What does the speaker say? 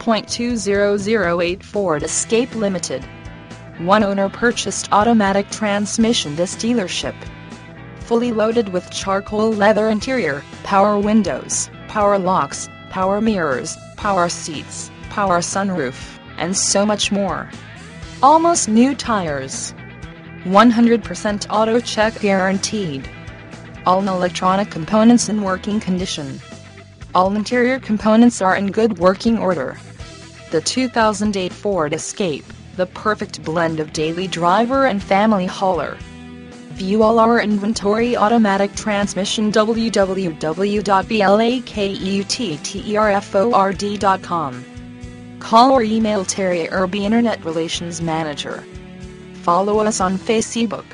0.20084 Ford Escape Limited. One owner purchased automatic transmission this dealership. Fully loaded with charcoal leather interior, power windows, power locks, power mirrors, power seats, power sunroof, and so much more. Almost new tires. 100% AutoCheck guaranteed. All electronic components in working condition. All interior components are in good working order. The 2008 Ford Escape, the perfect blend of daily driver and family hauler. View all our inventory automatic transmission www.blakeutterford.com. Call or email Terri Irby Internet Relations Manager. Follow us on Facebook.